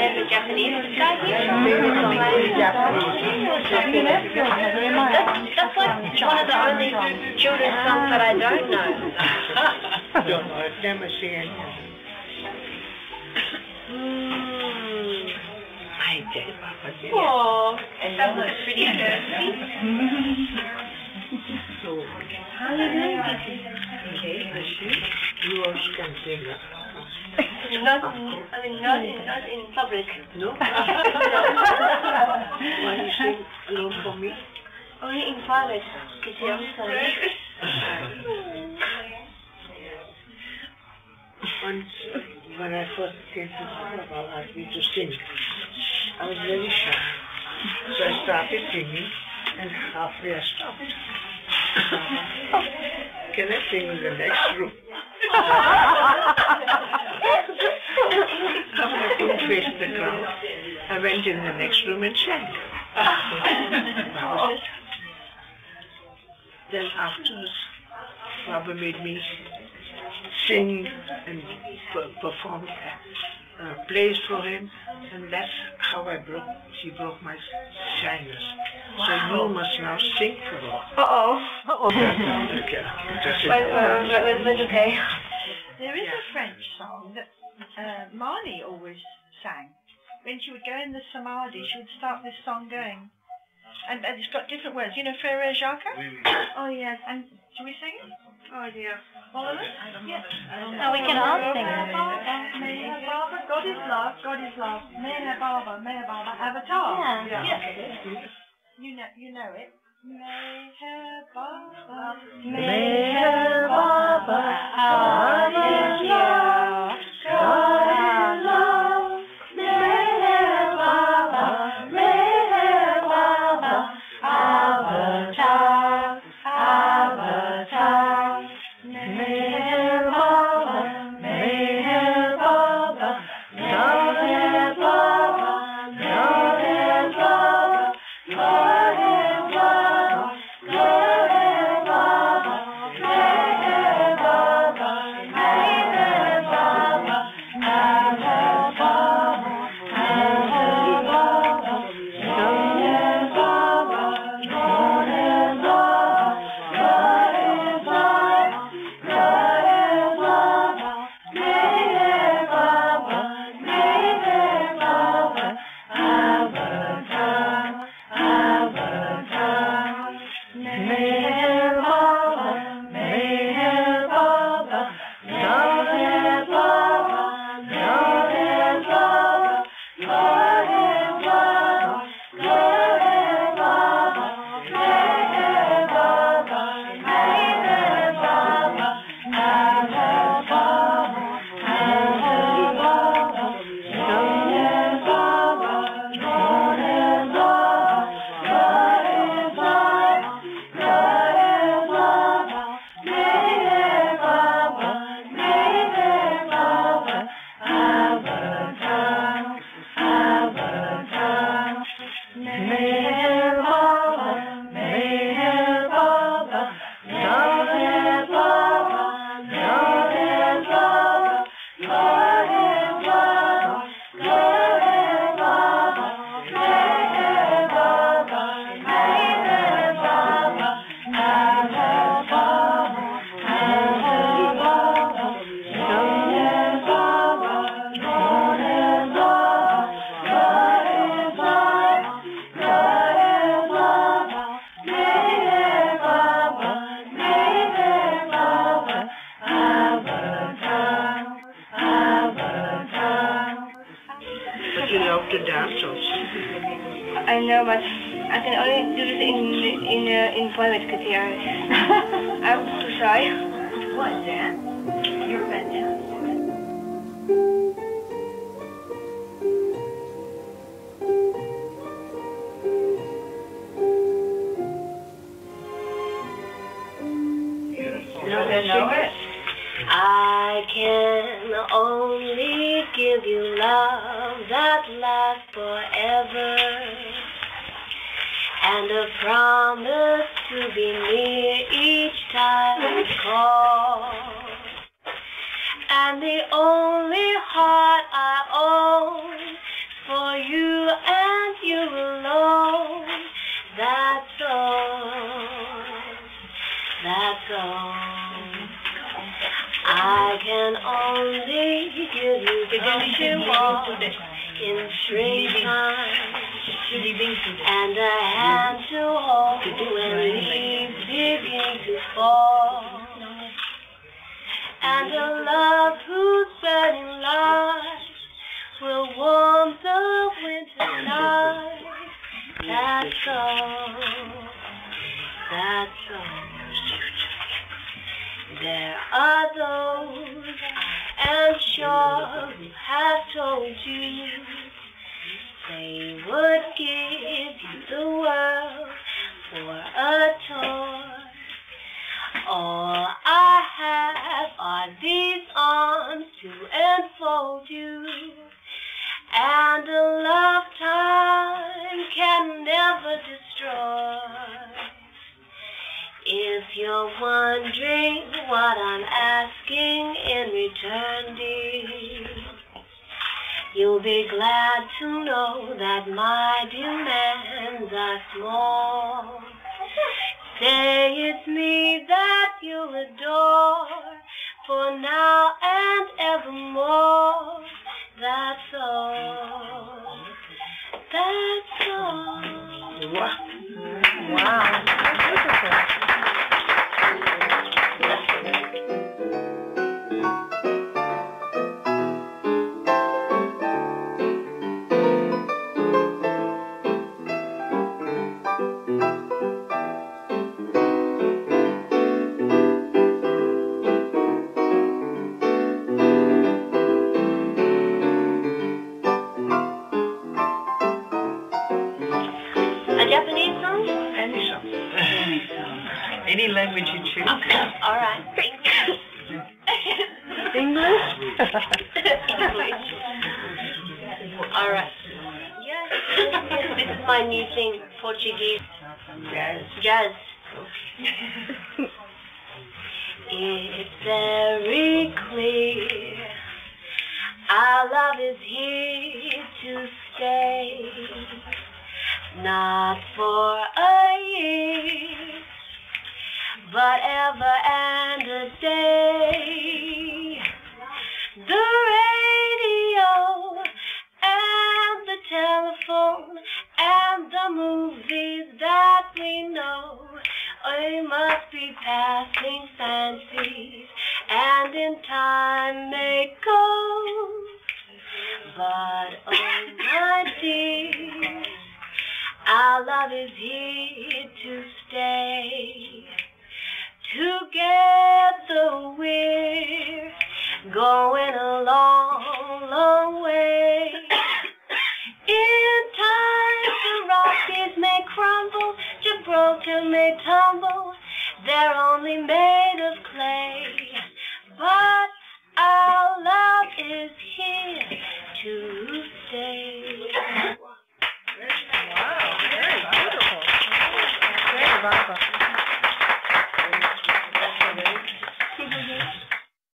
and then the Japanese society. That's, that's like one of the only children's songs that I don't know. don't know. I've never seen it. I did. Oh, that was pretty thirsty. So, How are you doing, Kitty? Not, in- I mean, not in, not in public. No? Why you sing alone for me? Only in private, Kitty, I'm sorry. Once, when I first came to Nepal, asked me to sing. I was very shy. So I started singing, and halfway I stopped. Can I sing in the next room? I couldn't face the crowd. I went in the next room and sang. Then afterwards, Baba made me sing and perform plays for him, and that's how I broke. She broke my shyness. So you must now sing for her. Uh-oh. Okay, just Wait, wait, wait, wait, wait, okay. There is Yeah. a French song that uh, Mani always sang. When she would go in the Samadhi, she would start this song going. And, and it's got different words. You know Frere Jacques? Oh, yes. And do we sing it? Oh, dear. All of it? Yes. No, we can all sing it. Meher Baba, God is love, God is love. Meher Baba, Meher Baba, Avatar. Yeah. Yes. You know, you know it. Meher Baba, Meher Baba, God to dance also. I know, but I can only do this in in uh, in private, Kitty. I- I'm too shy. What, Dan? You're fantastic. You know it? I can only give you love that lasts forever and a promise to be near each time we call. And the only heart I own for you and you alone, that's all, that's all. I can only give you what you want in springtime and a hand to hold when leaves begin to fall and a love whose burning light will warm the winter night. That's all. That's all. There are those I am sure have told you they would give you the world for a toy. All I have are these arms to enfold you, and a lifetime can never destroy. If you're wondering what I'm asking in return, dear, you'll be glad to know that my demands are small. Say it's me that you adore for now and evermore. That's all. That's all. Wow. English? English. All right. Yes, this is my new thing, Portuguese Yes. jazz. it's very clear our love is here to stay, not for a year, but ever Rockies